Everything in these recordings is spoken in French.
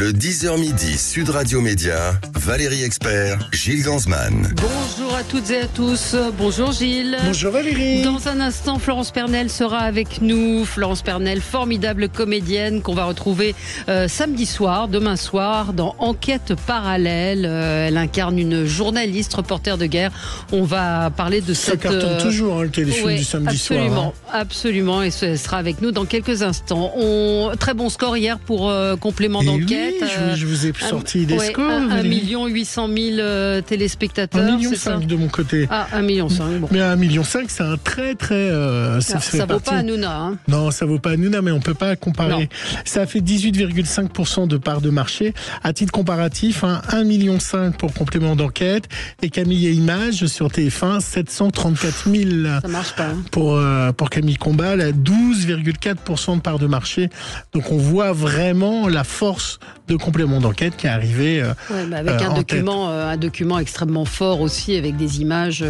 Le 10h midi Sud Radio Média, Valérie Expert, Gilles Ganzmann. Bonjour à toutes et à tous. Bonjour Gilles. Bonjour Valérie. Dans un instant, Florence Pernel sera avec nous. Florence Pernel, formidable comédienne qu'on va retrouver euh, samedi soir, demain soir, dans Enquête parallèle. Euh, elle incarne une journaliste, reporter de guerre. On va parler de Ça cette. cartonne euh, toujours hein, le téléfilm Ouais, du samedi soir. absolument, hein. absolument, et ce- elle sera avec nous dans quelques instants. On, très bon score hier pour euh, complément d'enquête. oui, je, euh, je vous ai un- sorti des ouais, scores. un- un Valérie. million huit cent mille euh, téléspectateurs. Un million c'est ça cinq de mon côté. Ah, un million cinq. Bon. Mais un million cinq, c'est un très très. euh, ça fait ça vaut partie- pas à Nouna. Hein. Non, ça vaut pas à Nuna, mais on peut pas comparer. Non. Ça fait 18,5% de part de marché. À titre comparatif, hein, 1,5 million pour complément d'enquête. Et Camille et Images sur TF1, 734 000 Ça marche pas. hein. pour, euh, pour Camille Combal, à 12,4% de part de marché. Donc on voit vraiment la force de complément d'enquête qui est arrivée. euh, Ouais, mais avec Euh, un en document, euh, un document extrêmement fort aussi, avec des images.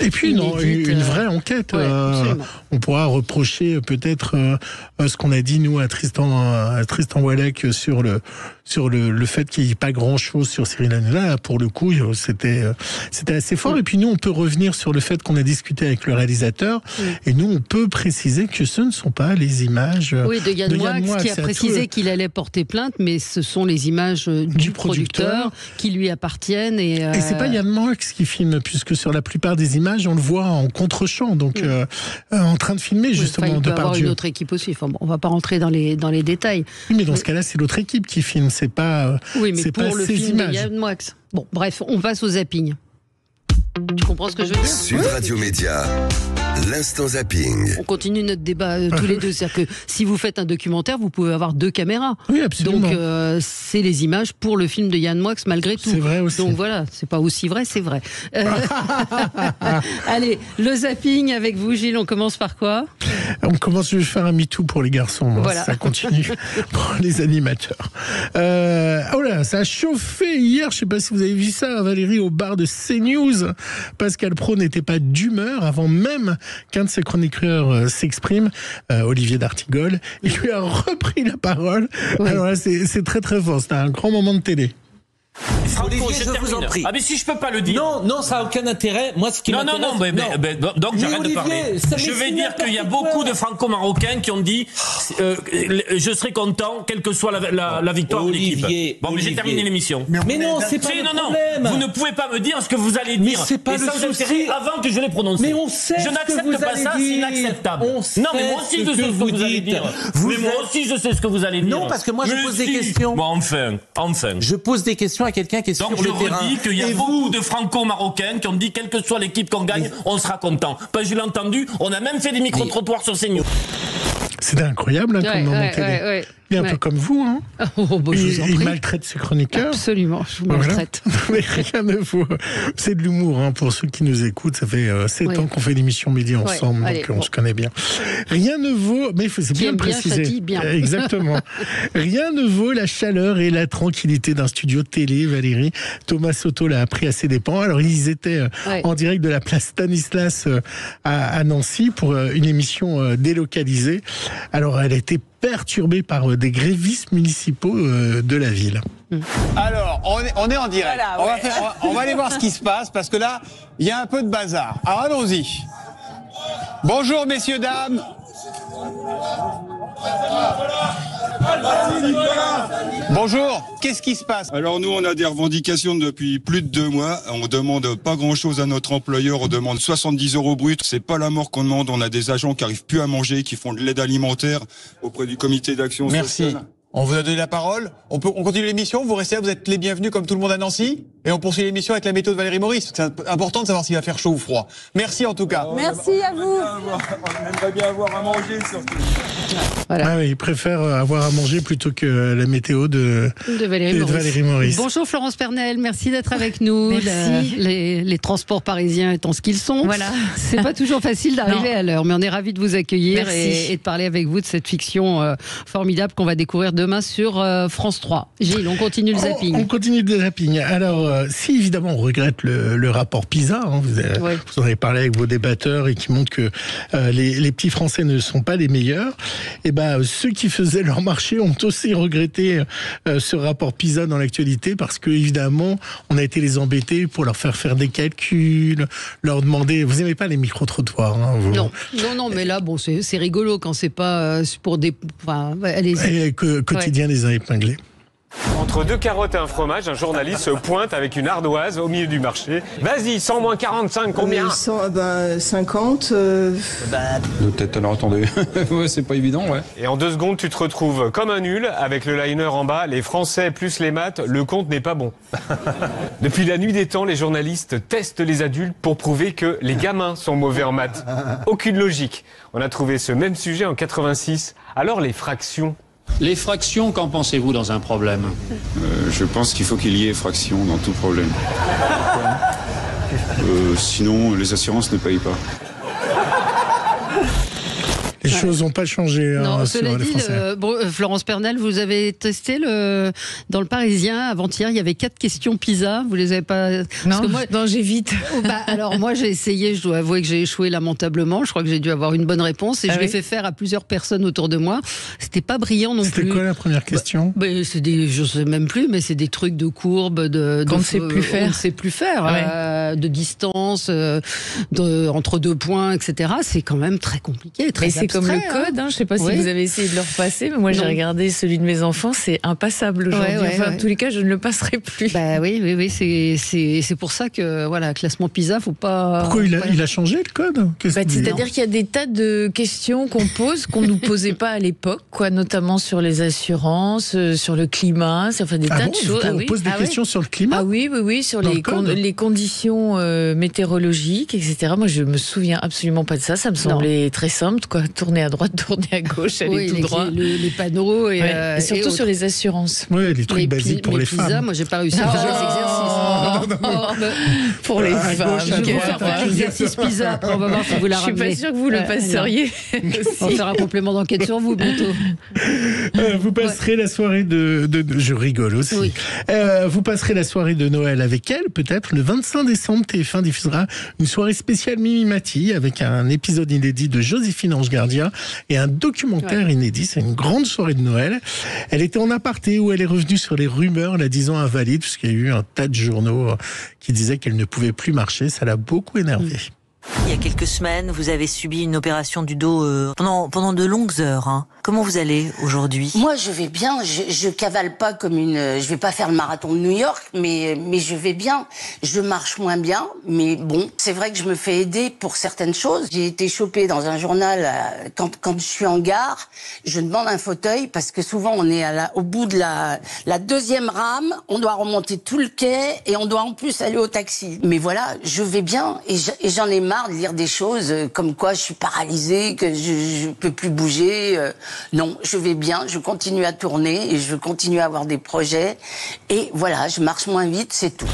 Et puis, non, une, vraie enquête. ouais, on pourra reprocher peut-être ce qu'on a dit, nous, à Tristan, à Tristan Wallach sur le, sur le, le fait qu'il n'y ait pas grand-chose sur Cyril Hanouna. Pour le coup, c'était c'était assez fort. Et puis, nous, on peut revenir sur le fait qu'on a discuté avec le réalisateur. Et nous, on peut préciser que ce ne sont pas les images Oui, de Yann, de Yann Moix, Moix, qui a précisé qu'il allait porter plainte, mais ce sont les images euh, du, Du producteur, producteur. qui lui appartiennent. Et, Et c'est euh, pas Yann Moix qui filme, puisque sur la plupart des images, on le voit en contre-champ, donc euh, euh, en train de filmer oui, justement enfin, il peut de avoir une autre équipe aussi. Enfin, bon, on va pas rentrer dans les, dans les détails. Oui, mais dans ce cas-là, c'est l'autre équipe qui filme, c'est pas. euh, Oui, mais pour pas le film. Yann Moix. Bon, bref, on passe au zapping. Tu comprends ce que je veux dire? Sud Radio Média, l'instant zapping. On continue notre débat euh, tous les deux. C'est-à-dire que si vous faites un documentaire, vous pouvez avoir deux caméras. Oui, absolument. Donc, euh, c'est les images pour le film de Yann Moix, malgré tout. C'est vrai aussi. Donc voilà, c'est pas aussi vrai, c'est vrai. Euh, Allez, le zapping avec vous, Gilles, on commence par quoi? On commence, je vais faire un MeToo pour les garçons. moi, Voilà. Ça continue pour les animateurs. Euh, oh là, ça a chauffé hier. Je sais pas si vous avez vu ça, Valérie, au bar de CNews. Pascal Pro n'était pas d'humeur avant même qu'un de ses chroniqueurs euh, s'exprime, euh, Olivier D'Artigol. Il lui a repris la parole. Oui. Alors là, c'est très très fort. C'était un grand moment de télé. Franco, Olivier, je, je vous termine. en prie. Ah mais si je peux pas le dire. Non, non, ça n'a aucun intérêt. Moi, ce qui Non, non, non, mais, mais- mais- donc Mais j'arrête de Olivier, parler. Je vais dire qu'il y a beaucoup de franco-marocains qui ont dit euh, je serai content, quelle que soit la, la- la victoire de l'équipe. Olivier, Bon, mais j'ai terminé l'émission. Mais non, c'est pas le non, non, problème. vous ne pouvez pas me dire ce que vous allez Mais dire. c'est pas et le sans souci. avant que je l'ai prononcé. Mais on sait Je ce que n'accepte pas ça, c'est inacceptable. On non, mais moi aussi ce je sais ce que vous allez dire. Vous mais moi aussi je sais ce que vous allez dire. Non, parce que moi, je Mais pose des questions. Bon, enfin, enfin. Je pose des questions à quelqu'un qui est Donc sur je le terrain. redis qu'il y a Et beaucoup vous, de franco-marocains qui ont dit quelle que soit l'équipe qu'on gagne, on sera content. Pas je l'ai entendu, on a même fait des micro-trottoirs sur CNews. C'était incroyable hein, comme Ouais, moment ouais, de télé. ouais, ouais. Il est un peu comme vous, hein. Oh, bah, je il, il maltraite ses chroniqueurs. Absolument, je vous Voilà. maltraite. Mais rien ne vaut. C'est de l'humour hein, pour ceux qui nous écoutent. Ça fait euh, sept Oui. ans qu'on fait l'émission Midi ensemble, allez, donc on bon. se connaît bien. Rien ne vaut, mais il faut- c'est bien de bien préciser. bien. Euh, Exactement. Rien ne vaut la chaleur et la tranquillité d'un studio télé, Valérie. Thomas Soto l'a appris à ses dépens. Alors ils étaient euh, en direct de la place Stanislas euh, à, à Nancy pour euh, une émission euh, délocalisée. Alors elle a été perturbée par euh, des grévistes municipaux euh, de la ville. Alors, on est, on est en direct. Voilà, on, va ouais. faire- on va- on va aller voir ce qui se passe parce que là, il y a un peu de bazar. Alors allons-y. Bonjour messieurs, dames. Bonjour, qu'est-ce qui se passe? Alors nous, on a des revendications depuis plus de deux mois. On demande pas grand-chose à notre employeur. On demande 70 euros brut. C'est pas la mort qu'on demande. On a des agents qui arrivent plus à manger, qui font de l'aide alimentaire auprès du comité d'action Merci. sociale. On vous a donné la parole. On, peut, on continue l'émission. Vous restez là, vous êtes les bienvenus comme tout le monde à Nancy? Et on poursuit l'émission avec la méthode Valérie Maurice. C'est important de savoir s'il va faire chaud ou froid. Merci en tout cas. Merci à vous. On aimerait bien avoir à manger surtout. Voilà. Ah oui, ils préfèrent avoir à manger plutôt que la météo de, de Valérie de Maurice. Valérie Maurice. Bonjour Florence Pernel, merci d'être avec nous. Merci. Les, les transports parisiens étant ce qu'ils sont. Voilà. C'est pas toujours facile d'arriver à l'heure, mais on est ravis de vous accueillir et, et de parler avec vous de cette fiction euh, formidable qu'on va découvrir demain sur euh, France 3. Gilles, on continue le On- zapping. On, continue le zapping. Alors, euh, si évidemment on regrette le, le rapport PISA, hein, vous, avez- Ouais. vous en avez parlé avec vos débatteurs et qui montrent que euh, les, les petits Français ne sont pas les meilleurs, et ben ceux qui faisaient leur marché ont aussi regretté euh, ce rapport PISA dans l'actualité parce que évidemment on a été les embêter pour leur faire faire des calculs, leur demander. Vous aimez pas les micro trottoirs, hein, vous? Non, non, non, mais là, bon, c'est rigolo quand c'est pas pour des. Enfin, ouais. Et que quotidien les a épinglés. Entre deux carottes et un fromage, un journaliste se pointe avec une ardoise au milieu du marché. Vas-y, 100 moins 45, combien Euh, cent- euh, ben, 50. euh, Peut-être, alors attendez. ouais, c'est pas évident, ouais. Et en deux secondes, tu te retrouves comme un nul, avec le liner en bas, les Français plus les maths, le compte n'est pas bon. Depuis la nuit des temps, les journalistes testent les adultes pour prouver que les gamins sont mauvais en maths. Aucune logique. On a trouvé ce même sujet en 86. Alors les fractions Les fractions, qu'en pensez-vous dans un problème Euh, je pense qu'il faut qu'il y ait fraction dans tout problème. Euh, sinon, les assurances ne payent pas. Les choses n'ont pas changé. Non, hein, cela sur les dit, Français. le- bon, euh, Florence Pernel, vous avez testé le dans le Parisien avant-hier. Il y avait quatre questions PISA. Vous les avez pas Parce que moi, non j'évite. Oh, bah, alors moi j'ai essayé. Je dois avouer que j'ai échoué lamentablement. Je crois que j'ai dû avoir une bonne réponse et Ah je l'ai fait faire à plusieurs personnes autour de moi. C'était pas brillant non C'était plus. quoi la première question? Bah, c'est des, je sais même plus, mais c'est des trucs de courbes, de, Qu'on ne sait plus euh, faire. Sait plus faire, Ouais. euh, de distance, euh, de, entre deux points, etc. C'est quand même très compliqué, très Mais c'est comme le hein. code, hein. je sais pas si vous avez essayé de le repasser, mais moi j'ai regardé celui de mes enfants, c'est impassable aujourd'hui. Ouais, ouais, enfin, ouais. en tous les cas, je ne le passerai plus. Bah oui, oui, oui, c'est c'est c'est pour ça que voilà, classement PISA, faut pas. Pourquoi il a, voilà. il a changé le code? Bah, C'est-à-dire qu'il y a des tas de questions qu'on pose qu'on nous posait pas à l'époque, quoi, notamment sur les assurances, euh, sur le climat, enfin des Ah tas bon, de choses. on Ah oui. pose des Ah questions sur le climat Ah oui, oui, oui, sur les, le code con- les conditions euh, météorologiques, etc. Moi, je me souviens absolument pas de ça. Ça me semblait très simple, quoi. Tourner à droite, tourner à gauche, aller Oui, tout les, droit. le- les panneaux et, Ouais. euh, Et surtout sur les assurances. Ouais, les trucs Mais basiques pour mais les femmes. moi j'ai pas réussi à faire les exercices. Non, non, mais- Pour les À femmes. gauche, Je vais faire l'exercice PISA, après on va voir si vous la Je suis pas ramenez. sûre que vous le passeriez. On va faire un complément d'enquête sur vous bientôt. Euh, vous passerez la soirée de, de, de- Je rigole aussi. Oui. Euh, vous passerez la soirée de Noël avec elle, peut-être. Le 25 décembre, TF1 diffusera une soirée spéciale Mimimati avec un épisode inédit de Joséphine Ange Gardien et un documentaire inédit. C'est une grande soirée de Noël. Elle était en aparté où elle est revenue sur les rumeurs la disant invalide, puisqu'il y a eu un tas de journaux euh, qui disaient qu'elle ne pouvait plus marcher. Ça l'a beaucoup énervée. Il y a quelques semaines, vous avez subi une opération du dos euh, pendant, pendant de longues heures. hein. Comment vous allez aujourd'hui? Moi, je vais bien. Je, je cavale pas comme une. Je vais pas faire le marathon de New York, mais mais je vais bien. Je marche moins bien, mais bon, c'est vrai que je me fais aider pour certaines choses. J'ai été chopée dans un journal euh, quand quand je suis en gare. Je demande un fauteuil parce que souvent on est au bout de la la deuxième rame. On doit remonter tout le quai et on doit en plus aller au taxi. Mais voilà, je vais bien et j'en ai marre de lire des choses euh, comme quoi je suis paralysée, que je, je peux plus bouger. euh, non, je vais bien, je continue à tourner et je continue à avoir des projets. Et voilà, je marche moins vite, c'est tout.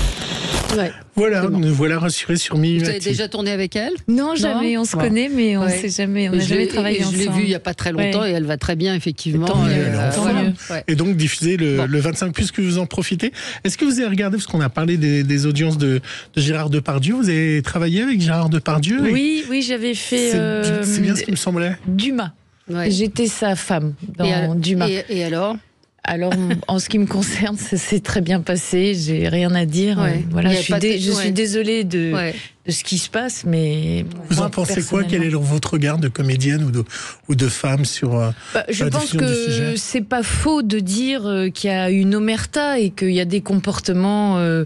Voilà, nous voilà rassurés sur Vous avez déjà tourné avec elle Non, jamais. On se connaît, mais on Ouais. sait jamais. On n'a je jamais l'ai- travaillé et Je l'ai ensemble. vue il n'y a pas très longtemps Ouais. et elle va très bien, effectivement. Et, euh, voilà. Et donc diffusé le, le 25, puisque vous en profitez. Est-ce que vous avez regardé, parce qu'on a parlé des, des audiences de, de Gérard Depardieu, vous avez travaillé avec Gérard Depardieu et Oui, oui, j'avais fait. C'est euh, bien ce qui me semblait. Dumas. Ouais. J'étais sa femme dans Et al- Dumas. Et, et alors? Alors, en ce qui me concerne, ça s'est très bien passé. J'ai rien à dire. Ouais. Voilà, je suis, de- je désolée de, Ouais. De ce qui se passe, mais Vous moi, en pensez quoi? Quel est votre regard de comédienne ou de, ou de femme sur euh, Bah, je pense que c'est pas faux de dire euh, qu'il y a une omerta et qu'il y a des comportements euh,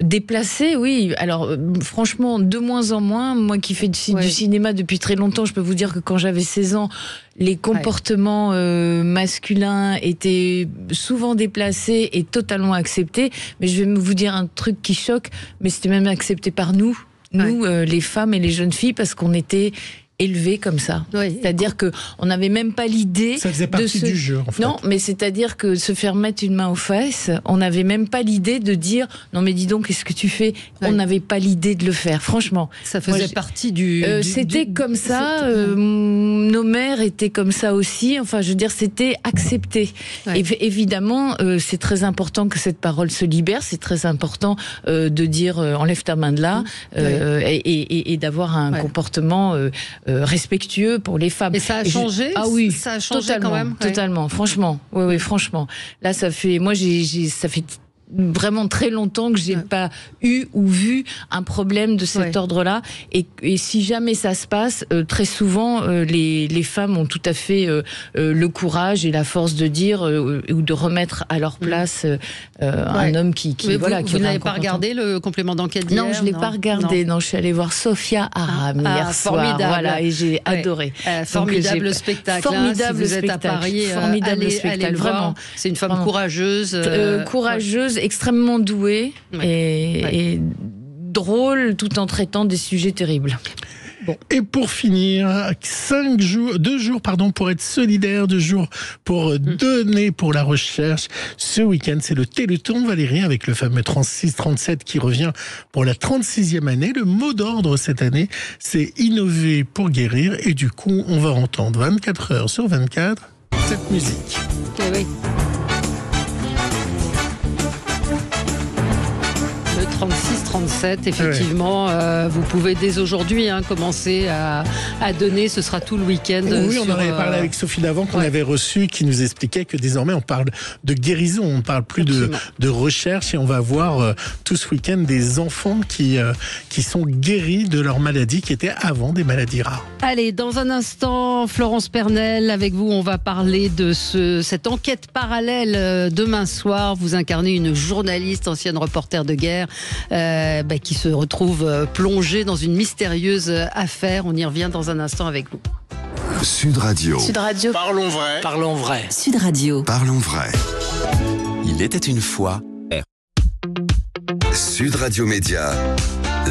déplacés. Oui, alors franchement, de moins en moins. Moi qui fais du, ci- Ouais. du cinéma depuis très longtemps, je peux vous dire que quand j'avais 16 ans, les comportements euh, masculins étaient souvent déplacés et totalement acceptés. Mais je vais vous dire un truc qui choque, mais c'était même accepté par nous, nous, euh, les femmes et les jeunes filles, parce qu'on était élevés comme ça. C'est-à-dire que on n'avait même pas l'idée Ça faisait de partie se... du jeu, en fait. Non, mais c'est-à-dire que se faire mettre une main aux fesses, on n'avait même pas l'idée de dire non mais dis donc qu'est-ce que tu fais? On n'avait pas l'idée de le faire, franchement. Ça faisait partie du. Euh, du- c'était du- comme ça. euh, nos mères étaient comme ça aussi. Enfin, je veux dire, c'était accepté. Évi- évidemment, euh, c'est très important que cette parole se libère. C'est très important euh, de dire euh, enlève ta main de là euh, et, et- et d'avoir un Ouais. comportement euh, respectueux pour les femmes. Et ça a changé Ah oui, Ça a changé totalement, quand même Ouais. totalement. Franchement, oui, oui, franchement. Là, ça fait, moi, j'ai- ça fait vraiment très longtemps que j'ai pas eu ou vu un problème de cet Ouais. ordre-là. Et, et si jamais ça se passe, euh, très souvent, euh, les, les femmes ont tout à fait euh, le courage et la force de dire ou de remettre à leur place euh, euh, un Ouais. homme qui, qui Mais voilà, vous, vous n'avez pas regardé le complément d'enquête d'hier non, je l'ai pas regardé. Non. je suis allée voir Sophia Aram Ah, hier soir. formidable. Voilà, et j'ai Ouais. adoré. Formidable spectacle. hein, Formidable si vous êtes spectacle. à Paris, formidable allez- spectacle. allez vraiment. C'est une femme Vraiment. courageuse. Euh, extrêmement douée et, et drôle tout en traitant des sujets terribles. Et pour finir, cinq jours, deux jours pardon pour être solidaire, deux jours pour Hmm. donner pour la recherche. Ce week-end, c'est le Téléthon Valérie avec le fameux 36-37 qui revient pour la 36e année. Le mot d'ordre cette année, c'est innover pour guérir. Et du coup, on va entendre 24 heures sur 24 cette musique. Eh oui. Le 36-37, effectivement, euh, vous pouvez dès aujourd'hui hein, commencer à, à donner. Ce sera tout le week-end. Oui, on en avait parlé euh, avec Sophie Davant qu'on avait reçu, qui nous expliquait que désormais on parle de guérison, on parle plus de, recherche et on va voir euh, tout ce week-end des enfants qui, euh, qui sont guéris de leur maladie qui étaient avant des maladies rares. Allez, dans un instant, Florence Pernel, avec vous, on va parler de ce, cette enquête parallèle demain soir. Vous incarnez une journaliste, ancienne reporter de guerre, euh, bah, qui se retrouve euh, plongée dans une mystérieuse euh, affaire. On y revient dans un instant avec vous. Sud Radio. Radio. Parlons vrai. Parlons vrai. Sud Radio. Parlons vrai. Il était une fois. Sud Radio Média.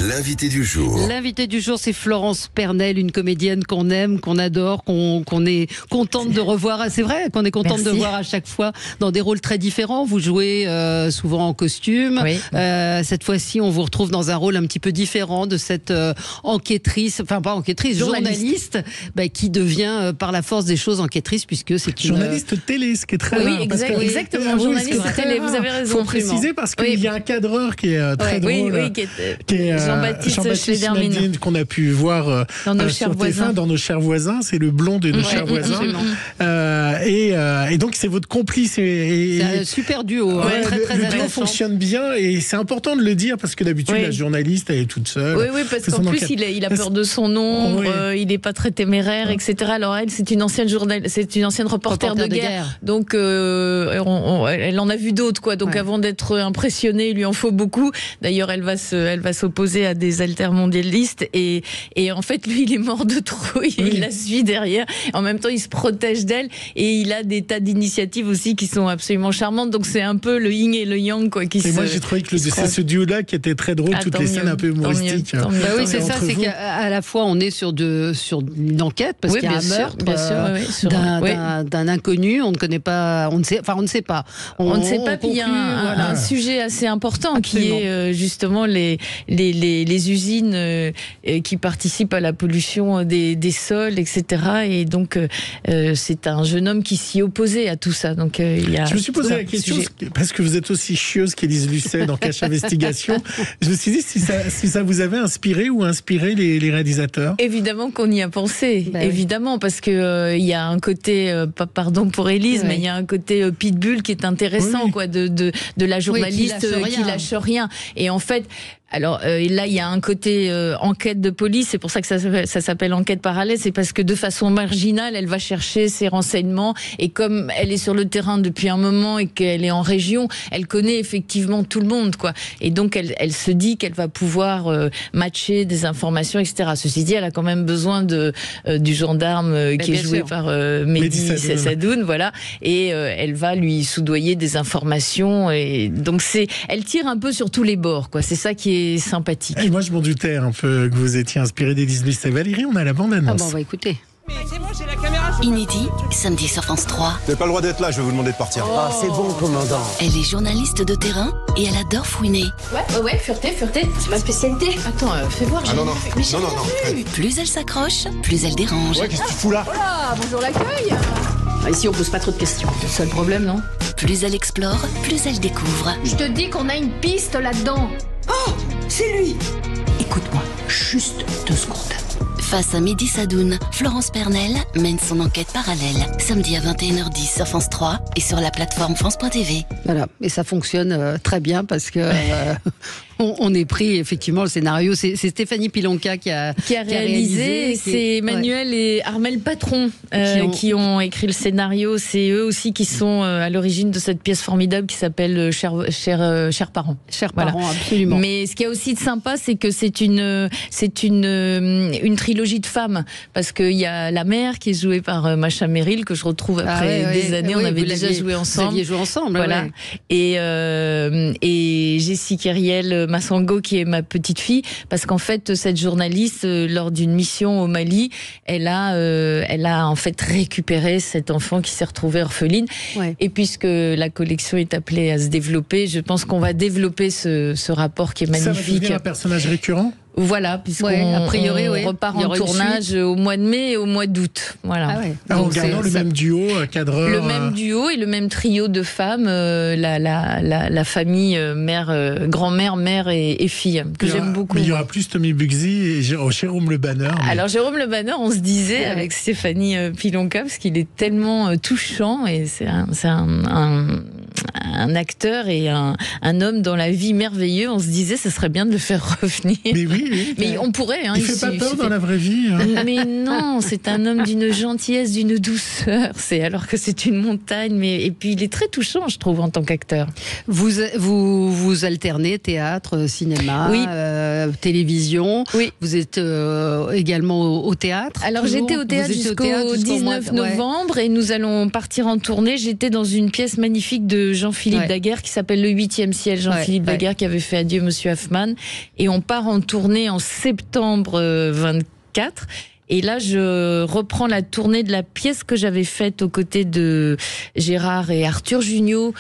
L'invité du jour. L'invité du jour, c'est Florence Pernel, une comédienne qu'on aime, qu'on adore, qu'on qu'on est contente de revoir. Ah, C'est vrai qu'on est contente de voir à chaque fois dans des rôles très différents. Vous jouez euh, souvent en costume. Oui. Euh, cette fois-ci, on vous retrouve dans un rôle un petit peu différent de cette euh, enquêtrice, enfin pas enquêtrice, Journaliste. journaliste, bah, qui devient euh, par la force des choses enquêtrice puisque c'est une Journaliste télé, ce qui est très Oui, rare, parce exact- que- exactement, journaliste télé, vous avez raison, Faut préciser parce qu'il Oui. y a un cadreur qui est euh, très Oui, drôle. oui, qui est, Jean-Baptiste. Schledermin, qu'on a pu voir euh, Dans nos euh, chers sur TF1, voisins. dans nos chers voisins. C'est le blond de nos Ouais, chers voisins. Euh, et, euh, et donc c'est votre complice. Et, et- C'est un super duo, hein, Ouais, très le- très le duo fonctionne bien et c'est important de le dire parce que d'habitude Oui. la journaliste elle est toute seule. Oui, oui, parce qu'en plus, il a, il a peur de son Oui. euh, il n'est pas très téméraire, etc. Alors elle, c'est une ancienne journal, c'est une ancienne reporter, Reporter de, de guerre. guerre. Donc, euh, on- on- elle en a vu d'autres, quoi. Donc, Ouais. avant d'être impressionnée, il lui en faut beaucoup. D'ailleurs, elle va se, elle va s'opposer à des altermondialistes et, et en fait, lui, il est mort de trouille. Oui. Il la suit derrière. En même temps, il se protège d'elle et il a des tas d'initiatives aussi qui sont absolument charmantes. Donc, c'est un peu le yin et le yang, quoi, qui Et se. moi j'ai trouvé que c'est ce duo-là qui était très drôle, Ah, toutes les scènes un peu tant mieux, humoristiques. tant Bah oui, c'est ça, c'est qu'à à la fois on est sur, de, sur une enquête, parce Oui, qu'il y a un sûr, meurtre euh, oui, d'un inconnu, on ne connaît pas, on ne sait, enfin on ne sait pas. On, ne sait pas, puis il y a un, voilà. un sujet assez important qui est euh, justement les, les, les, les usines euh, euh, qui participent à la pollution des, des sols, etc. Et donc, euh, euh, c'est un jeune homme qui s'y opposait à tout ça. Donc, euh, il y a Je me suis posé la question, sujet. parce que vous êtes aussi chieuse qu'Élise Lucet dans Cache Investigation. Je me suis dit si ça, si ça vous avait inspiré ou inspiré les, les réalisateurs. Évidemment qu'on y a pensé, Bah oui. évidemment, parce que euh, il y a un côté, euh, pardon pour Élise, mais il y a un côté euh, pitbull qui est intéressant, Oui. quoi, de, de, de la journaliste lâche euh, rien. qui lâche rien. Et en fait, alors euh, là, il y a un côté euh, enquête de police, c'est pour ça que ça, s'appelle- ça s'appelle enquête parallèle, c'est parce que de façon marginale, elle va chercher ses renseignements, et comme elle est sur le terrain depuis un moment et qu'elle est en région, elle connaît effectivement tout le monde, quoi. Et donc, elle, elle se dit qu'elle va pouvoir euh, matcher des informations, etc. Ceci dit, elle a quand même besoin de, euh, du gendarme euh, qui est joué sûr. par euh, Mehdi Mehdi Sadoun. Sadoun, voilà, et euh, elle va lui soudoyer des informations, et donc c'est, elle tire un peu sur tous les bords, quoi. C'est ça qui est et sympathique. Et moi, je m'en doutais un peu que vous étiez inspiré d'Élise Lucet. Valérie, on a la bande-annonce. Ah bon, on va écouter. Inédit, samedi sur France 3. Vous n'avez pas le droit d'être là, je vais vous demander de partir. Ah, c'est bon, commandant. Elle est journaliste de terrain et elle adore fouiner. Ouais, ouais, ouais, fureté, fureté, c'est ma spécialité. Attends, euh, fais voir. Ah non, non, Mais j'ai non, non, non. Plus elle s'accroche, plus elle dérange. Ouais, qu'est-ce que tu fous là Voilà, bonjour l'accueil. Ah, ici, on pose pas trop de questions. C'est ça le problème, non? Plus elle explore, plus elle découvre. Je te dis qu'on a une piste là-dedans. Oh, c'est lui. Écoute-moi, juste deux secondes. Face à Mehdi Sadoun, Florence Pernel mène son enquête parallèle. Samedi à 21h10 sur France 3 et sur la plateforme France.tv. Voilà, et ça fonctionne euh, très bien parce que euh, on, on est pris effectivement le scénario. C'est Stéphanie Pilonka qui a, qui a réalisé. C'est est- Emmanuel et Armel Patron euh, Qui ont- qui, ont... écrit le scénario. C'est eux aussi qui sont euh, à l'origine de cette pièce formidable qui s'appelle euh, Cher, cher, Chers parents. Chers parents, absolument. Mais ce qui est aussi de sympa, c'est que c'est une, c'est une, une trilogie de femmes. Parce qu'il y a la mère qui est jouée par Macha Merrill, que je retrouve Ah après ouais, des ouais. années. Oui, on avait vous déjà joué vous ensemble. aviez joué ensemble, Voilà. Et, euh, et Jessie Kyriel Massango, qui est ma petite fille, parce qu'en fait, cette journaliste, euh, lors d'une mission au Mali, elle a, euh, elle a en fait récupéré cet enfant qui s'est retrouvé orpheline. Et puisque la collection est appelée à se développer, je pense qu'on va développer ce, ce rapport qui est Ça va magnifique. devenir un personnage récurrent? Voilà, puisqu'on Ouais, a priori, on oui. repart en tournage au mois de mai et au mois d'août. Voilà. Ah ouais. Ah, En Donc, gardant c'est- le même duo, euh, cadreur. le euh, même duo et le même trio de femmes, euh, la, la, la, la famille euh, mère, euh, grand-mère, mère et, et fille, que il y aura- j'aime beaucoup. Mais il y aura plus Tommy Bugsy et oh, Jérôme Le Banner. mais- Alors Jérôme Le Banner, on se disait Ouais. avec Stéphanie euh, Pilonka, parce qu'il est tellement euh, touchant et c'est un, c'est un, un, un acteur et un, un homme dans la vie merveilleux. On se disait, ce serait bien de le faire revenir. Mais oui, oui. Mais on pourrait. Hein, il fait pas peur dans la vraie vie. hein. Mais non, c'est un homme d'une gentillesse, d'une douceur. C'est alors que c'est une montagne, mais et puis il est très touchant, je trouve, en tant qu'acteur. Vous, vous, vous alternez théâtre, cinéma, Oui. euh, télévision. Oui. Vous êtes euh, également au, au théâtre. Alors j'étais au théâtre jusqu'au mois 19 de- ouais. novembre et nous allons partir en tournée. J'étais dans une pièce magnifique de Jean-Philippe Ouais. Daguerre qui s'appelle Le huitième ciel. Jean-Philippe Ouais, ouais. Daguerre qui avait fait Adieu Monsieur Hoffman. Et on part en tournée en septembre euh, 24. Et là, je reprends la tournée de la pièce que j'avais faite aux côtés de Gérard et Arthur Junio,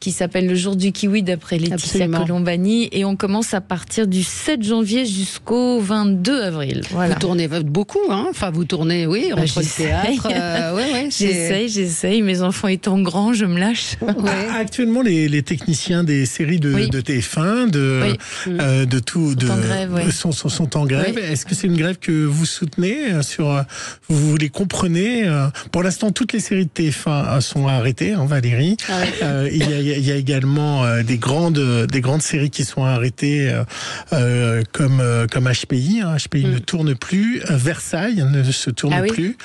qui s'appelle Le jour du kiwi d'après Laetitia Absolument. Colombani. Et on commence à partir du 7 janvier jusqu'au 22 avril. Voilà. Vous tournez beaucoup, hein Enfin, vous tournez, oui, Bah, entre le j'essaye. théâtre. euh, ouais, ouais, j'essaye, j'essaye. Mes enfants étant grands, je me lâche. Ah, Actuellement, les, les techniciens des séries de, Oui. de TF1, de, Oui. euh, de tout, de, en grève, ouais. sont, sont, sont en grève. Oui. Est-ce que c'est une grève que vous soutenez euh, sur, euh, vous, les comprenez euh, Pour l'instant, toutes les séries de TF1 euh, sont arrêtées, hein, Valérie. Ah ouais. Euh, il, y a, il y a également des grandes, des grandes séries qui sont arrêtées, euh, comme, comme HPI. hein. HPI ne tourne plus. Versailles ne se tourne Mm. Ah oui. plus.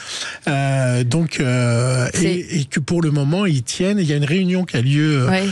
Euh, donc, et, et que pour le moment, ils tiennent. Il y a une réunion qui a lieu Ouais.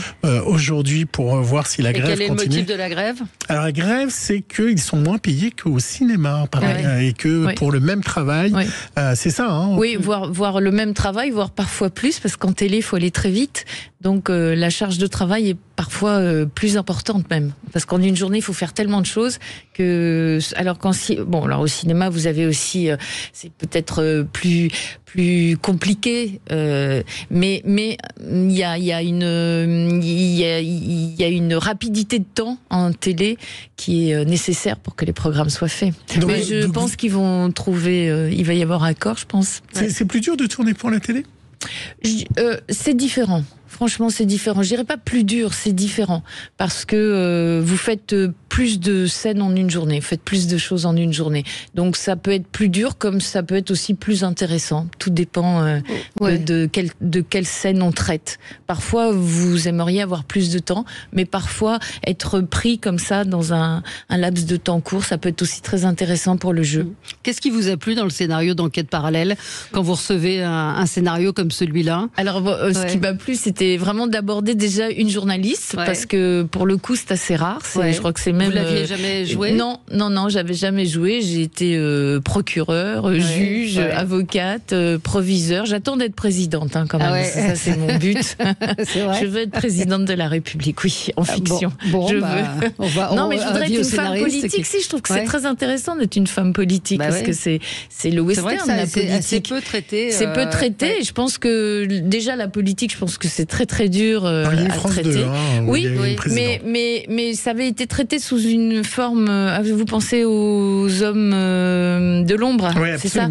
aujourd'hui pour voir si la Et grève quel est le continue. motif de la grève? Alors la grève, c'est qu'ils sont moins payés qu'au cinéma, pareil, Ouais. et que pour le même travail, Ouais. euh, c'est ça. Hein, Oui, voir, voir le même travail, voire parfois plus, parce qu'en télé, il faut aller très vite. Donc euh, la charge de travail est parfois euh, plus importante même. Parce qu'en une journée, il faut faire tellement de choses que... Alors qu'en bon, alors au cinéma, vous avez aussi... euh, c'est peut-être euh, plus, plus compliqué, euh, mais mais il y a, il y, a une, il y, a, il y a une rapidité de temps en télé qui est euh, nécessaire pour que les programmes soient faits. Donc, mais je pense qu'ils vont trouver... euh, il va y avoir un accord, je pense. C'est c'est plus dur de tourner pour la télé? Euh, c'est différent. Franchement, c'est différent. Je dirais pas plus dur, c'est différent. Parce que euh, vous faites euh, plus de scènes en une journée, vous faites plus de choses en une journée. Donc ça peut être plus dur comme ça peut être aussi plus intéressant. Tout dépend euh, Ouais. de, de, quelle, de quelle scène on traite. Parfois, vous aimeriez avoir plus de temps, mais parfois, être pris comme ça dans un, un laps de temps court, ça peut être aussi très intéressant pour le jeu. Qu'est-ce qui vous a plu dans le scénario d'enquête parallèle quand vous recevez un, un scénario comme celui-là? Alors, ce qui m'a plu, c'était c'était vraiment d'aborder déjà une journaliste Ouais. parce que pour le coup c'est assez rare. C'est- Ouais. Je crois que c'est même. Vous l'aviez euh, jamais joué? Non, non, non, j'avais jamais joué. J'ai été euh, procureur, juge, avocate, euh, proviseur. J'attends d'être présidente hein, quand même. Ah ouais. Ça c'est mon but. C'est vrai Je veux être présidente de la République, oui, en Ah, fiction. bon, bon, je bah, veux. on va- non, on- mais je voudrais être une femme politique. qui- Si, je trouve que c'est très intéressant d'être une femme politique Bah parce que c'est c'est le C'est vrai western, que ça, la c'est politique. assez peu traité. C'est peu euh, traité. Je pense que déjà la politique, je pense que c'est très très dur euh, Il y a eu à France traiter. 2, hein, oui, oui, mais mais mais ça avait été traité sous une forme. euh, Avez-vous pensé aux hommes euh, de l'ombre Ouais, C'est ça.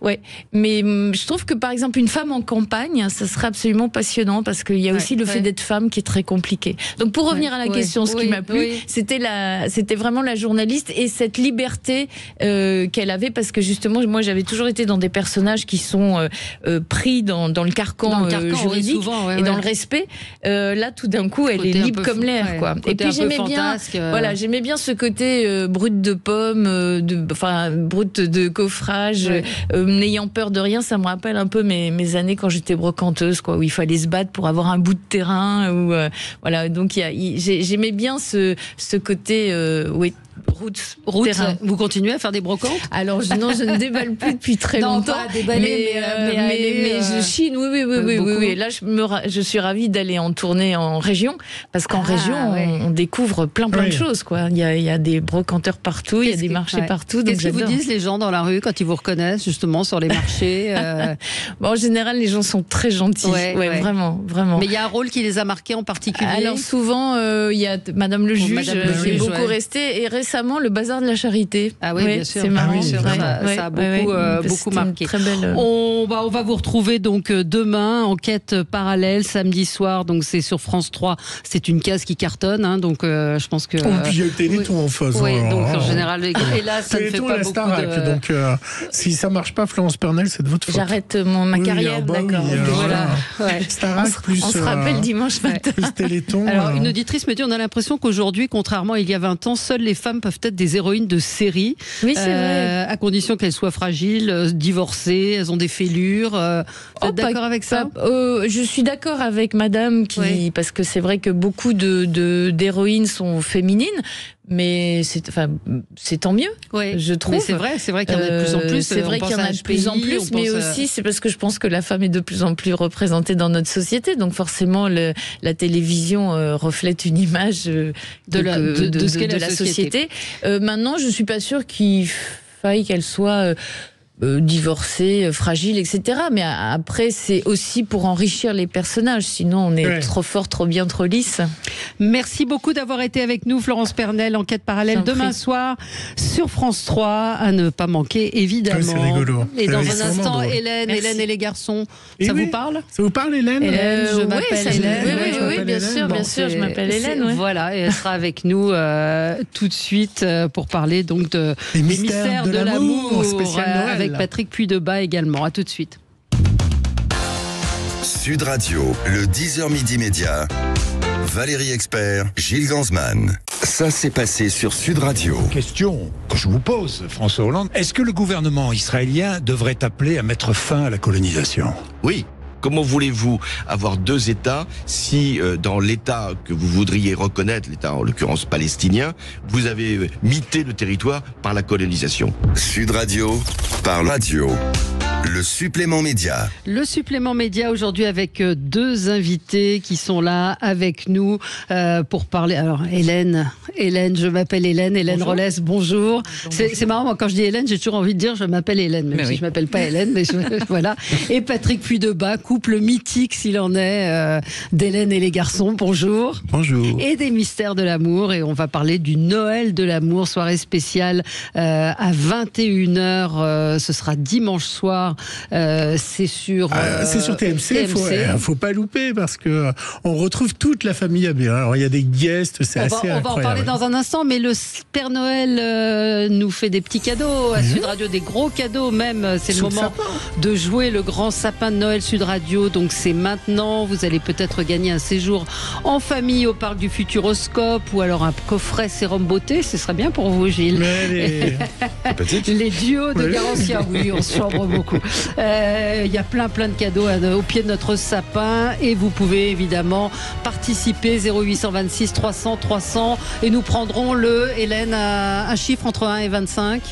Ouais. Mais hum, je trouve que par exemple une femme en campagne, ça serait absolument passionnant parce qu'il y a Ouais, aussi le fait d'être femme qui est très compliqué. Donc pour revenir Ouais, à la ouais, question, ce oui, qui m'a plu, oui. c'était la, c'était vraiment la journaliste et cette liberté euh, qu'elle avait parce que justement, moi, j'avais toujours été dans des personnages qui sont euh, pris dans, dans le carcan, Dans le euh, carcan, oui, juridique souvent, ouais, et dans le respect. Euh, là, tout d'un coup, elle Côté est libre comme l'air, ouais, quoi. Et puis j'aimais bien, euh. voilà, j'aimais bien ce côté euh, brut de pomme, euh, de, enfin brut de coffrage, Ouais. n'ayant peur de rien. Ça me rappelle un peu mes, mes années quand j'étais brocanteuse, quoi, où il fallait se battre pour avoir un bout de terrain. Ou voilà, donc j'aimais bien ce, ce côté, oui, route, Route, terrain. vous continuez à faire des brocantes Alors je, non, je ne déballe plus depuis très Non, longtemps. pas déballer, mais, euh, euh, mais aller, mais euh, je chine, oui, oui, oui, euh, oui, oui, Là, je, me, ra- je suis ravie d'aller en tournée en région, parce qu'en Ah, région, ouais. on, on découvre plein, plein Oui. de choses, quoi. Il y a, il y a des brocanteurs partout, il y a des que- marchés ouais. partout. donc Qu'est-ce qu'ils vous disent les gens dans la rue quand ils vous reconnaissent justement sur les marchés euh, Bon, en général, les gens sont très gentils. Ouais, Ouais, ouais. vraiment, vraiment. Mais il y a un rôle qui les a marqués en particulier? Alors souvent, euh, il y a Madame le juge Madame le qui est juge, beaucoup restée, et le bazar de la charité. Ah oui, bien sûr. C'est marrant. Ah oui, c'est évidemment. vrai. Ça, a beaucoup, euh, beaucoup marqué. Très belle. euh, On va, on va vous retrouver donc euh, demain, enquête parallèle, samedi soir. Donc c'est sur France 3. C'est une case qui cartonne. hein, donc euh, je pense que. Oh, puis il y a le Téléthon en face. Oui, hein, donc en alors. général, et là, ça ne fait pas la beaucoup Starac, de. donc euh, si ça marche pas, Florence Pernel, c'est de votre faute. J'arrête mon, ma Oui, carrière, ah bah oui, d'accord. voilà. Ouais. Starac plus, on se euh, rappelle dimanche matin. plus Téléthon. Alors, euh, une auditrice me dit on a l'impression qu'aujourd'hui, contrairement à il y a 20 ans, seules les femmes peuvent être des héroïnes de série. Oui, c'est Euh, vrai. À condition qu'elles soient fragiles, euh, divorcées, elles ont des fêlures. euh, vous êtes Oh, d'accord avec ça? pas- euh, Je suis d'accord avec Madame qui, Oui. parce que c'est vrai que beaucoup de- d'héroïnes sont féminines, mais c'est enfin c'est tant mieux. Oui, je trouve. C'est vrai, c'est vrai qu'il y en a de plus en Euh, plus. C'est vrai qu'il y en a de plus en plus, mais à- aussi c'est parce que je pense que la femme est de plus en plus représentée dans notre société. Donc forcément, le, la télévision euh, reflète une image euh, De la- de- de ce de la la société. société. Euh, maintenant, je suis pas sûre qu'il faille qu'elle soit euh, euh, divorcée, euh, fragile, etc. Mais après, c'est aussi pour enrichir les personnages. Sinon, on est Ouais. trop fort, trop bien, trop lisse. Merci beaucoup d'avoir été avec nous, Florence Pernel, enquête parallèle demain prie. soir sur France 3, à ne pas manquer évidemment. Ouais, c'est rigolo. Et dans un instant, drôle. Hélène, Merci. Hélène et les garçons, Eh ça oui. vous parle? Ça vous parle, Hélène? Hélène, je Euh, m'appelle ça- Hélène. oui, oui, oui, bien Hélène. sûr, Bon, bien sûr, je m'appelle Hélène. ouais. Voilà, et elle sera avec nous euh, tout de suite euh, pour parler donc de Les des mystères de l'amour, spécial euh, Noël. avec Patrick Puy-de-Bas également. À tout de suite. Sud Radio, le 10h midi média. Valérie Expert, Gilles Ganzmann. Ça s'est passé sur Sud Radio. Question que je vous pose, François Hollande. Est-ce que le gouvernement israélien devrait appeler à mettre fin à la colonisation? Oui. Comment voulez-vous avoir deux États si euh, dans l'État que vous voudriez reconnaître, l'État en l'occurrence palestinien, vous avez euh, mité le territoire par la colonisation? Sud Radio, par radio. Le supplément média. Le supplément média aujourd'hui avec euh, deux invités qui sont là avec nous euh, pour parler. Alors Hélène, Hélène, je m'appelle Hélène, Hélène Bonjour. Rollès, bonjour. C'est c'est marrant, moi, quand je dis Hélène, j'ai toujours envie de dire je m'appelle Hélène, même Mais si oui. je m'appelle pas Hélène, mais je- voilà. Et Patrick Puy-de-Bas, couple mythique s'il en est, euh, d'Hélène et les garçons, bonjour. Bonjour. Et des mystères de l'amour, et on va parler du Noël de l'amour, soirée spéciale euh, à 21h, ce sera dimanche soir, euh, c'est sur... Ah, euh, c'est sur TMC, faut, euh, faut pas louper parce que on retrouve toute la famille à bien. Alors il y a des guests, c'est On va, assez on va en parler dans un instant, mais le Père Noël euh, nous fait des petits cadeaux à Mhm. Sud Radio, des gros cadeaux même. C'est le moment sapin. de jouer le grand sapin de Noël Sud Radio. Donc c'est maintenant. Vous allez peut-être gagner un séjour en famille au parc du Futuroscope ou alors un coffret sérum beauté. Ce serait bien pour vous, Gilles. Mais les- Les duos de Oui. Garantia, oui, on se chambre beaucoup. Euh, Il y a plein plein de cadeaux à- au pied de notre sapin. Et vous pouvez évidemment participer. 0826 300 300 et nous prendrons le Hélène à un chiffre entre 1 et 25.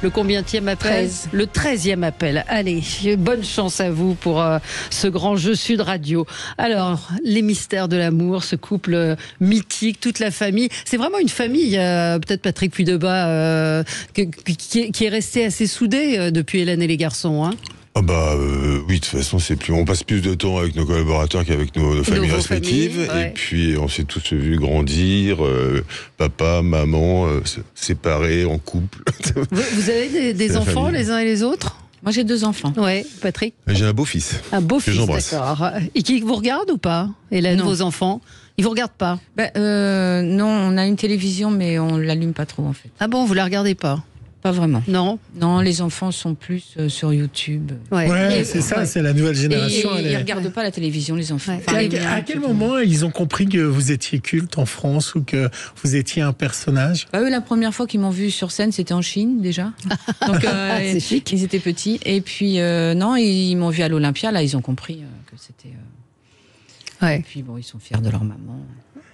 Le combienième appel 13. Le 13e appel. Allez, bonne chance à vous pour euh, ce grand jeu Sud Radio. Alors, les mystères de l'amour, ce couple euh, mythique, toute la famille. C'est vraiment une famille, euh, peut-être Patrick Puydebas, que- qui, est, qui est resté assez soudé euh, depuis Hélène et les garçons. Hein. Ah bah euh, oui, de toute façon, c'est plus. On passe plus de temps avec nos collaborateurs qu'avec nos, nos familles respectives. familles, ouais. Et puis on s'est tous vus grandir, euh, papa, maman, euh, séparés, en couple. Vous, vous avez des, enfants famille. les uns et les autres? Moi, j'ai deux enfants. Ouais, Patrick J'ai un beau-fils. Un beau Que fils, j'embrasse. d'accord. Et qui vous regarde ou pas, Hélène, Non. vos enfants? Ils vous regardent pas? Ben, euh, non, on a une télévision, mais on l'allume pas trop en fait. Ah bon, vous la regardez pas? Pas vraiment. Non. Non, les enfants sont plus euh, sur YouTube. Ouais, c'est ça, c'est la nouvelle génération. Et elle ils est- regardent pas la télévision, les enfants. Enfin, à, les quel- à moment ils ont compris que vous étiez culte en France ou que vous étiez un personnage? Bah, eux, la première fois qu'ils m'ont vu sur scène, c'était en Chine déjà. Donc, euh, C'est chic. Ils étaient petits. Et puis, euh, non, ils m'ont vu à l'Olympia. Là, ils ont compris euh, que c'était. Euh, Ouais. Et puis, bon, ils sont fiers de leur maman.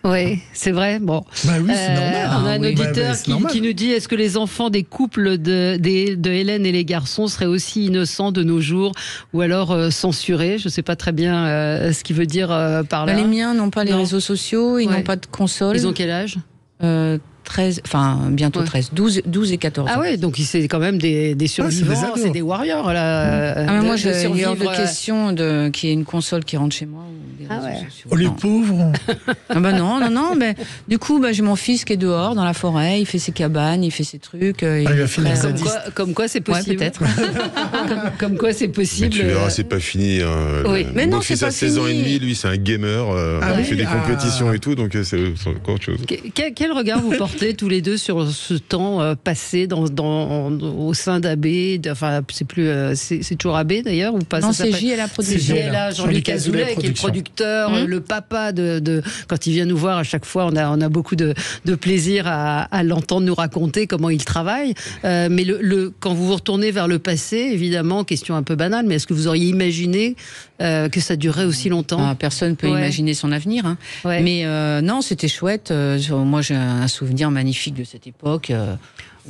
Oui, c'est vrai. Bon. Bah oui, c'est normal. On a Ah un oui. auditeur Bah, bah, c'est qui, nous dit est-ce que les enfants des couples de, des- de Hélène et les garçons seraient aussi innocents de nos jours ou alors euh, censurés? Je ne sais pas très bien euh, ce qu'il veut dire euh, par Bah, là. les miens n'ont pas les Non. réseaux sociaux, ils Ouais. n'ont pas de console. Ils ont quel âge? Euh, 13, enfin bientôt Ouais. 13, 12, 12 et 14 Ah ans. ouais, donc c'est quand même des, des survivants, c'est des warriors là. Ah, mais de- moi, je, il est hors de euh, question de, qu'il y ait une console qui rentre chez moi ou des Ah ouais. sociaux. Oh les Non. pauvres Ah bah non, non, non. Mais du coup, bah, j'ai mon fils qui est dehors dans la forêt, il fait ses cabanes, il fait ses trucs. euh, Ah, il va finir frère, sa euh, Comme quoi, comme quoi c'est Ouais, possible. peut-être. comme, comme quoi c'est Mais possible. tu verras, c'est pas fini. Hein. Oui. Le- Mais Mon non, fils c'est a pas 16 ans et demi, lui, c'est un gamer. euh, Ah il oui, fait des ah. compétitions et tout, donc euh, c'est c'est encore autre chose. Quel, quel regard vous portez tous les deux sur ce temps euh, passé dans, dans, au sein d'AB de- Enfin, c'est plus, euh, c'est toujours AB d'ailleurs ou pas? Non, c'est JLA Production. C'est JLA, Jean-Luc Azoulay qui est le producteur, Hum. euh, le papa de, de- Quand il vient nous voir à chaque fois, on a, on a beaucoup de, de plaisir à, à l'entendre nous raconter comment il travaille. Euh, mais le, le, quand vous vous retournez vers le passé, évidemment, question un peu banale, mais est-ce que vous auriez imaginé euh, que ça durerait aussi longtemps? Ah, personne peut Ouais. imaginer son avenir. hein. Ouais. Mais euh, non, c'était chouette. Euh, moi, j'ai un souvenir magnifique de cette époque. euh,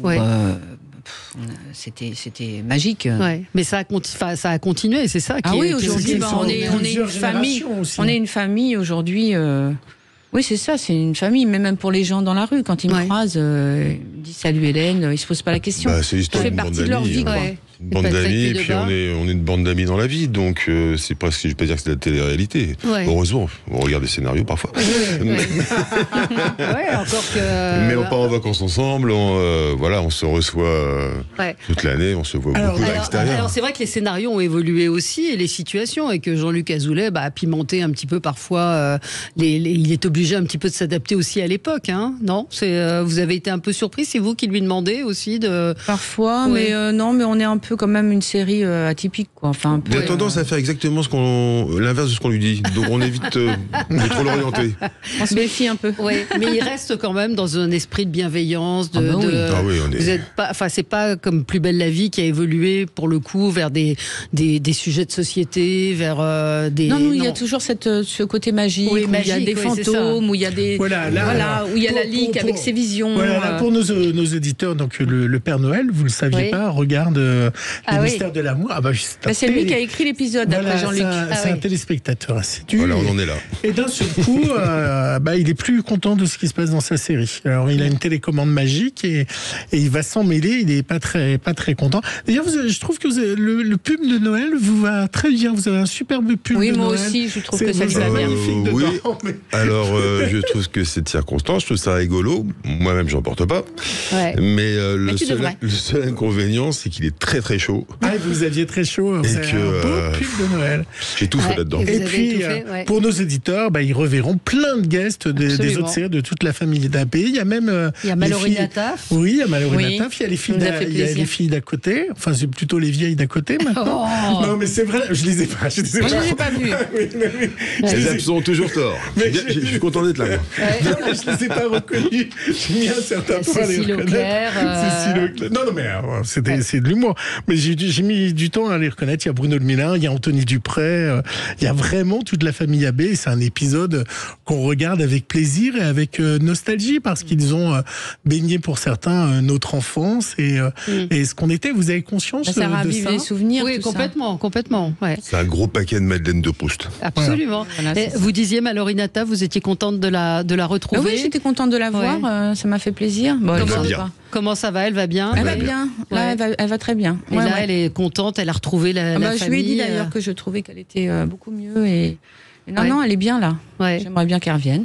Ouais. euh, c'était, c'était magique. Ouais. Mais ça a, conti- enfin, ça a continué, c'est ça qui Ah est- oui, aujourd'hui, bah, on, est, on est une famille. aussi. On est une famille aujourd'hui. euh, Oui, c'est ça, c'est une famille. Mais même pour les gens dans la rue, quand ils me Ouais. croisent, euh, ils disent salut Hélène, ils se posent pas la question. Bah, c'est fait partie de leur vie, quoi. Bande d'amis, et puis on est, on est une bande d'amis dans la vie, donc euh, c'est presque, je vais pas dire que c'est de la télé-réalité. Ouais. Heureusement, on regarde des scénarios parfois. Ouais, encore que. Mais on part en vacances ensemble, on, euh, voilà, on se reçoit euh, Ouais. toute l'année, on se voit Alors, beaucoup à l'extérieur. alors, c'est vrai que les scénarios ont évolué aussi et les situations et que Jean-Luc Azoulay bah, a pimenté un petit peu parfois. euh, les, les- il est obligé un petit peu de s'adapter aussi à l'époque, hein Non? C'est euh, vous avez été un peu surpris, c'est vous qui lui demandez aussi de. Parfois, Ouais. mais euh, non, mais on est un peu quand même une série euh, atypique, quoi. Enfin, un peu, Il a euh, tendance à faire exactement ce qu'on, l'inverse de ce qu'on lui dit, donc on évite euh, de trop l'orienter. on se méfie un peu. Ouais, mais il reste quand même dans un esprit de bienveillance. De, Ah bah oui. de- Ah oui, on est- Vous êtes pas, enfin c'est pas comme Plus belle la vie qui a évolué pour le coup vers des des, des sujets de société, vers euh, des. Non, nous, il y a toujours cette, ce côté magique, Oui, où il y a des fantômes, où il y a des. Voilà, là, alors, où il y a la ligue pour- avec pour- ses visions. Voilà, là, pour nos, nos auditeurs, donc le, le Père Noël, vous le saviez Oui. pas, regarde euh, Ah les oui. mystères de l'amour. Ah bah, c'est bah, c'est lui qui a écrit l'épisode Voilà, après Jean-Luc. C'est un, Ah un téléspectateur assidu. Voilà, on en est là. Et d'un seul coup, euh, bah, il est plus content de ce qui se passe dans sa série. Alors, il a une télécommande magique et, et il va s'en mêler. Il est pas très, pas très content. D'ailleurs, je trouve que vous avez- le, le pub de Noël vous va très bien. Vous avez un superbe pull Oui, de moi Noël. aussi, je trouve que ça vous va bien. magnifique Euh, oui. mais- Alors, euh, je trouve que c'est de circonstance, je trouve ça rigolo. Moi-même, j'en porte pas. Ouais. Mais, euh, Mais le, seul, le seul inconvénient, c'est qu'il est très très chaud. Ah, vous aviez très chaud. Et que, un beau euh, pull de Noël. J'ai tout fait Ouais. là-dedans. Et puis, tout fait, euh, ouais. pour nos éditeurs, bah, ils reverront plein de guests des, des autres séries de toute la famille d'AP. Il y a même. euh, Il y a les Mallory filles- Nataf. Oui, il y a Mallory Oui. Nataf. Il y a les filles il y a les filles d'à côté. Enfin, c'est plutôt les vieilles d'à côté maintenant. Oh. Non, mais c'est vrai, je les ai pas. Je les ai Moi, je pas. ne l'ai pas vu. Oui, mais oui. Je Les les ai- ont toujours tort. Mais je- Je suis content d'être là. moi. Non, mais je les ai pas reconnus. J'ai mis un certain temps à les reconnaître. Euh. Non, non, mais euh, c'était, c'est de l'humour. Mais j'ai j'ai mis du temps à les reconnaître. Il y a Bruno Le Milin, il y a Anthony Dupré, euh, il y a vraiment toute la famille AB. C'est un épisode qu'on regarde avec plaisir et avec euh, nostalgie parce qu'ils ont euh, baigné pour certains notre enfance et, euh, et ce qu'on était. Vous avez conscience Bah, ça de ça les souvenirs. Oui, ça. complètement, complètement. Ouais. C'est un gros paquet de Madeleine de Proust. Absolument. Voilà, vous disiez, Malorinata, vous étiez contente de la, de la Ah retrouver oui, j'étais contente de la voir, Ouais. euh, ça m'a fait plaisir. Bon, bien. Comment ça va? Elle va bien? Elle va bien. Là, Ouais. elle, va, elle va très bien. Et Ouais, là, ouais. elle est contente, elle a retrouvé la, Ah la bah, je famille. lui ai dit euh, d'ailleurs que je trouvais qu'elle était euh, beaucoup mieux et, et non, Ouais. non, elle est bien là. Ouais. J'aimerais bien qu'elle revienne.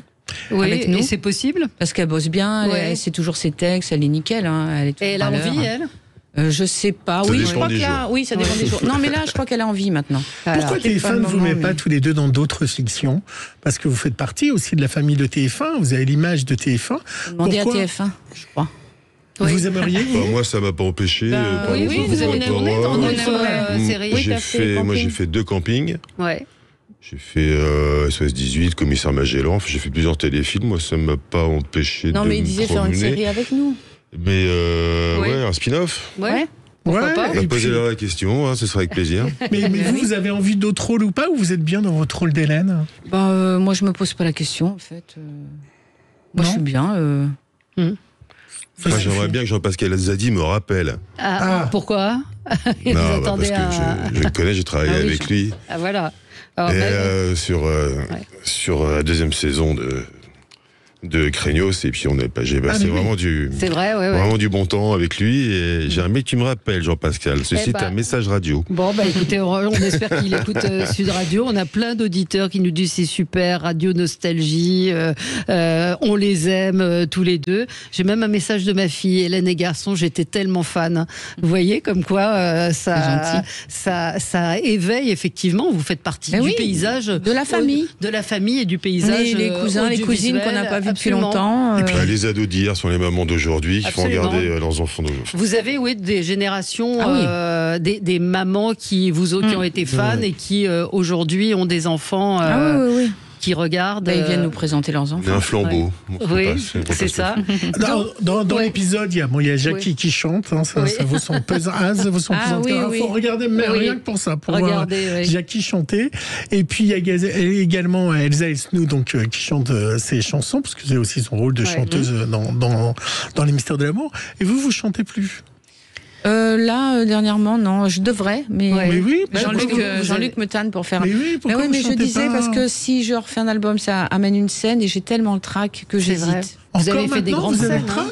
Oui, avec nous. et c'est possible? Parce qu'elle bosse bien, elle, Ouais. elle sait toujours ses textes, elle est nickel. hein, elle est Et elle a à envie, elle? Euh, je sais pas. Ça oui, je crois des que là, jours. oui, ça dépend Ouais. des jours. Non, mais là, je crois qu'elle a envie maintenant. Pourquoi C'était TF1 pas le ne vous met mais- pas tous les deux dans d'autres fictions? Parce que vous faites partie aussi de la famille de TF1, vous avez l'image de TF1. Demandez à Pourquoi TF1, je crois. Vous aimeriez vous Enfin, moi, ça m'a pas empêché. Bah, euh, oui, oui, vous avez notre, euh, mm. Oui, moi, j'ai camping. fait deux campings. Ouais. J'ai fait euh, SOS 18, Commissaire Magellan. Enfin, j'ai fait plusieurs téléfilms. Moi, ça m'a pas empêché Non, de mais il disait faire une série avec nous. Mais euh, Ouais. ouais, un spin-off. Ouais. Pourquoi Ouais, pas On va et poser puis- la question, hein, ce sera avec plaisir. Mais, mais vous, vous avez envie d'autres rôles ou pas Ou vous êtes bien dans votre rôle d'Hélène? Bah, euh, moi, je me pose pas la question, en fait. euh. Moi, Non je suis bien. euh. Moi, j'aimerais bien que Jean-Pascal Zadi me rappelle. Ah, Ah. Pourquoi Vous non, bah, attendez parce que à- je, je le connais, j'ai travaillé Ah oui, avec je- lui. Ah, voilà. Alors, et bah, euh, sur, euh, Ouais. sur euh, la deuxième saison de, de Craignos, et puis on pas, j'ai passé mais oui. vraiment du. C'est vrai, ouais, ouais. Vraiment du bon temps avec lui et j'ai un mec qui me rappelle Jean-Pascal. Ceci Eh est bah. un message radio. Bon, bah écoutez, on, on espère qu'il écoute euh, Sud Radio. On a plein d'auditeurs qui nous disent c'est super, Radio Nostalgie, euh, euh, on les aime euh, tous les deux. J'ai même un message de ma fille, Hélène et Garçon, j'étais tellement fan. Vous voyez, comme quoi euh, ça, ça, ça éveille effectivement, vous faites partie Mais du oui, paysage. de la famille. de la famille et du paysage. est les euh, cousins, les cousines qu'on n'a pas vus depuis absolument. longtemps. euh. Et puis les ados d'hier sont les mamans d'aujourd'hui qui font regarder euh, leurs enfants d'aujourd'hui. Vous avez, oui, des générations, Ah oui. euh, des, des mamans qui vous ont, qui Mm. ont été fans et qui euh, aujourd'hui ont des enfants euh, Ah oui, oui, oui. Qui regardent. Là, ils euh, viennent nous présenter leurs enfants. un flambeau. Oui, c'est ça. Dans, dans, dans Ouais. l'épisode, il y a, bon, il y a Jackie qui chante, hein, ça, Oui. ça vaut son pesant. Ah, ça vaut son Ah pesant de oui, cœur. oui. faut regarder, mais Oui. rien que pour ça, pour Regardez, voir oui. Jackie chanter. Et puis, il y a également Elsa Esnou, donc, euh, qui chante euh, ses chansons, parce que c'est aussi son rôle de Ouais. chanteuse euh, dans, dans, dans Les Mystères de l'amour. Et vous, vous chantez plus? Euh, là, euh, dernièrement, non, je devrais, mais Ouais. Mais oui, Jean-Luc euh, Jean-Luc avez- me tanne pour faire. mais oui, Mais pourquoi oui, vous mais je disais pas parce que si je refais un album, ça amène une scène et j'ai tellement le trac que j'hésite. Vous Encore avez fait des grandes vous avez scènes. le hein.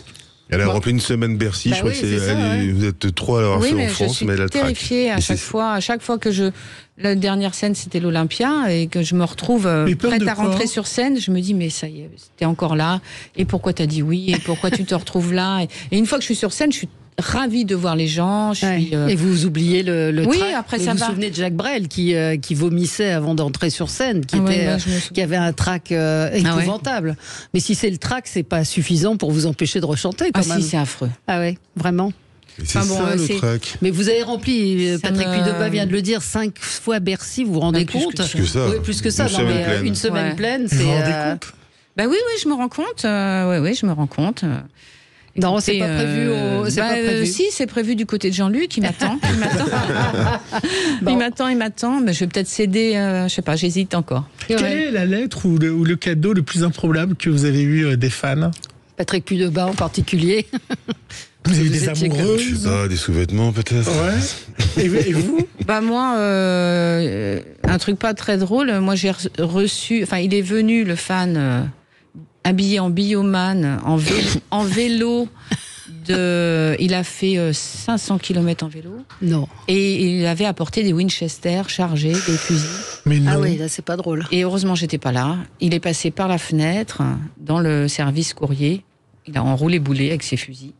Elle a Bon. rempli une semaine Bercy. Bah je crois oui, que c'est, ouais. vous êtes trois à l'avoir Oui, fait en je France, suis mais elle a terrifiée à Et chaque fois. À chaque fois que je la dernière scène, c'était l'Olympia et que je me retrouve euh, Mais prête à rentrer sur scène, je me dis mais ça y est, t'es encore là. Et pourquoi t'as dit oui? Et pourquoi tu te retrouves là? Et, et une fois que je suis sur scène, je suis ravie de voir les gens. Je Ouais. suis, euh, Et vous oubliez le, le Oui, après, Mais ça vous va. vous souvenez de Jacques Brel qui, euh, qui vomissait avant d'entrer sur scène, qui, Ah ouais, était, bah, euh, qui avait un trac euh, Ah ouais. épouvantable. Mais si c'est le trac, c'est pas suffisant pour vous empêcher de rechanter quand ah même. si, c'est affreux. ah ouais, vraiment. C'est Enfin bon, ça le c'est- trac. Mais vous avez rempli, Ça Patrick me- vient de le dire, cinq fois Bercy, vous vous rendez Ah, plus que compte. Plus que ça. Oui, plus que ça. Une non, semaine mais, pleine. une semaine Ouais. pleine, Vous c'est. vous rendez euh, compte? Bah oui, oui, je me rends compte. Euh, oui, oui, je me rends compte. Euh, Non, c'est pas prévu. euh, au- c'est bah, pas euh, prévu. si, c'est prévu du côté de Jean-Luc. Il m'attend. Il m'attend. Bon. Il m'attend. Il m'attend. Mais je vais peut-être céder. euh, je sais pas. J'hésite encore. Quelle Ouais. est la lettre ou le, ou le cadeau le plus improbable que vous avez eu euh, des fans Patrick Pudepa en particulier. Vous avez eu des Je sais pas, des sous-vêtements peut-être. Ouais. Et, et vous Bah moi, euh, un truc pas très drôle. Moi, j'ai re- reçu. Enfin, il est venu le fan euh, habillé en bioman, en vélo, en vélo. De, il a fait euh, 500 km en vélo Non. et il avait apporté des Winchester chargés, des fusils. Mais non. Ah oui, là, c'est pas drôle. Et heureusement, j'étais pas là. Il est passé par la fenêtre dans le service courrier. Il a enroulé boulet avec ses fusils.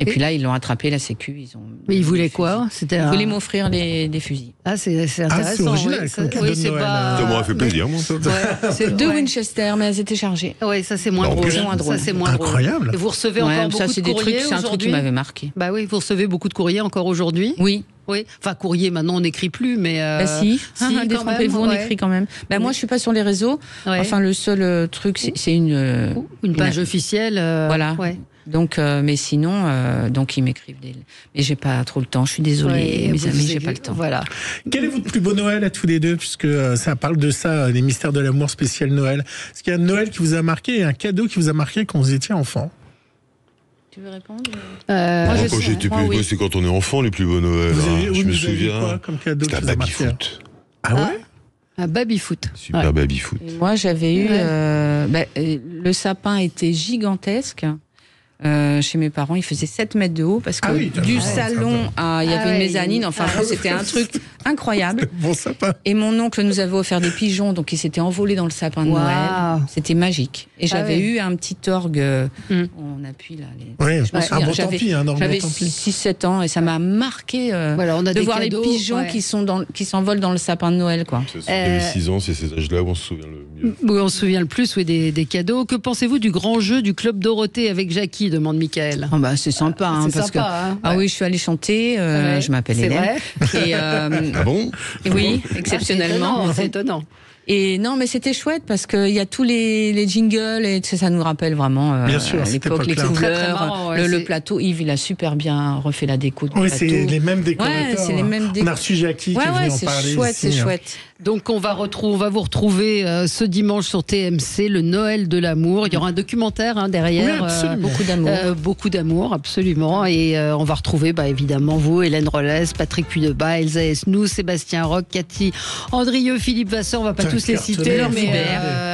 Et, Et- puis là, ils l'ont attrapé, la Sécu. Ils ont. Mais il mis voulait des quoi. C'était Il un- voulait m'offrir les- des fusils. Ah, c'est c'est Ah, c'est intéressant. original, oui. Ça- oui, c'est pas. Ça m'aurait fait plaisir, moi. Ça. Ouais, c'est Deux ouais. Winchester, mais elles étaient chargées. Ouais, ça c'est moins Bah, drôle. plus- C'est moins drôle. Ça c'est moins Incroyable. drôle. Et vous recevez Ouais, encore ça, beaucoup de des trucs, courriers c'est un truc qui aujourd'hui m'avait marqué. Bah oui, vous recevez beaucoup de courriers encore aujourd'hui. Oui. Oui. Enfin, courrier, maintenant, on n'écrit plus, mais. euh, Bah si, quand détrompez-vous, on ouais. écrit quand même. Bah moi, je suis pas sur les réseaux. Ouais. Enfin, le seul euh, truc, c'est une euh, Une page officielle. euh, Voilà. ouais. Donc, euh, mais sinon, euh, donc ils m'écrivent des. Mais j'ai pas trop le temps. Je suis désolée, Ouais, mes amis, j'ai pas le temps. Voilà. Quel est votre plus beau Noël à tous les deux? Puisque euh, ça parle de ça, euh, les mystères de l'amour spécial Noël. Est-ce qu'il y a un Noël qui vous a marqué et un cadeau qui vous a marqué quand vous étiez enfant? Tu veux répondre Euh, Moi, je quand sais, j'étais moi, plus oui. c'est quand on est enfant, les plus beaux Noëls. Vous hein. avez- je me souviens. C'était un baby-foot. Ah ouais Un baby-foot. Super baby-foot. Et Moi, j'avais eu. Ouais. euh, bah, euh, le sapin était gigantesque. Euh, chez mes parents, il faisait 7 mètres de haut parce que Ah oui, du salon à il y Ah avait une ouais, mezzanine. Enfin, ah ouais. c'était un truc incroyable. Bon sapin. Et mon oncle nous avait offert des pigeons, donc ils s'étaient envolés dans le sapin de. Noël. C'était magique. Et Ah j'avais ouais. eu un petit orgue. euh, Mm. On appuie là. Les... Ouais, Je me un bon j'avais- tant pis, un orgue J'avais bon tant pis. 6-7 ans et ça m'a marqué euh, Voilà, on a de voir cadeaux, les pigeons ouais. qui sont dans, qui s'envolent dans le sapin de Noël, quoi. Euh, 6 ans, c'est ces âges-là où on se souvient le mieux. Oui, on se souvient le plus oui, des, des cadeaux. Que pensez-vous du grand jeu du Club Dorothée avec Jackie demande Michael. Ah bah, c'est sympa, hein, C'est parce sympa, que hein, ah ouais. oui, je suis allée chanter. euh, Ouais, je m'appelle c'est Hélène. vrai Et euh, Ah bon oui, Ah, exceptionnellement. C'est étonnant. Et non, mais c'était chouette parce qu'il y a tous les, les jingles et ça, nous rappelle vraiment euh, Bien sûr, cette l'époque, les couleurs, Très, très marrant, ouais, le, le plateau. Yves, il a super bien refait la déco du Oui, c'est les mêmes décorateurs. Ouais, c'est les mêmes On a reçu Jackie Ouais, qui est ouais, en c'est parler chouette, c'est hein. chouette. Donc on va, retrouver, on va vous retrouver euh, ce dimanche sur TMC, le Noël de l'amour. Il y aura un documentaire hein, derrière. Oui, absolument. Beaucoup d'amour. Euh, beaucoup d'amour, absolument. Et euh, on va retrouver bah, évidemment vous, Hélène Rollès, Patrick Puydeba, Elsa Esnou, Sébastien Roch, Cathy Andrieux, Philippe Vasseur. On va pas tous les citer, mais euh,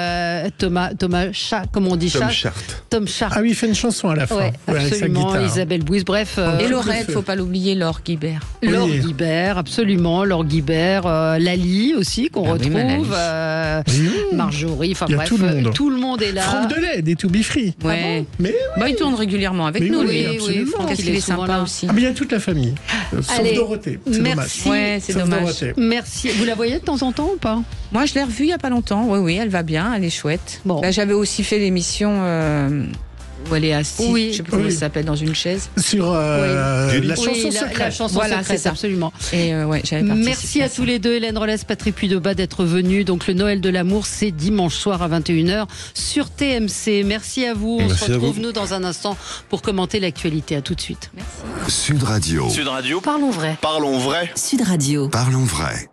Thomas, Thomas Chat, comme on dit Tom Chat. Chart. Tom Chart. Ah oui, il fait une chanson à la fin. Ouais, Ouais, avec sa absolument. Isabelle Bouisse, bref. euh, Et feu. faut pas l'oublier, Laure Guibert. Laure Oui. Guibert, absolument. Laure Guibert, euh, Lali aussi, qu'on Ah oui, retrouve. euh. Marjorie, enfin bref, tout le monde. tout le monde est là. Franck Delay, des To Be Free. Ouais. Mais Bah, il tourne régulièrement avec Mais nous, oui, lui. oui, absolument. Franck, Qu'est-ce il est sympa là. aussi. Ah, mais il y a toute la famille. Sauf Allez, Dorothée. C'est dommage. merci. Ouais, c'est dommage. Dorothée. Merci. Vous la voyez de temps en temps ou pas? Moi, je l'ai revue il y a pas longtemps. Oui, oui, elle va bien, elle est chouette. Bon. J'avais aussi fait l'émission euh, où elle est assise. Oui. Je sais plus comment Oui. ça s'appelle dans une chaise. Sur euh, Oui. la chanson secrète. la chanson Voilà, secrète, c'est ça. absolument. Et euh, ouais, Merci à tous les deux, Hélène Rollès, Patrick Puydeba, d'être venus. Donc le Noël de l'amour, c'est dimanche soir à 21h sur TMC. Merci à vous. On Merci se retrouve nous dans un instant pour commenter l'actualité. À tout de suite. Sud Radio. Sud Radio. Parlons vrai. Parlons vrai. Sud Radio. Parlons vrai.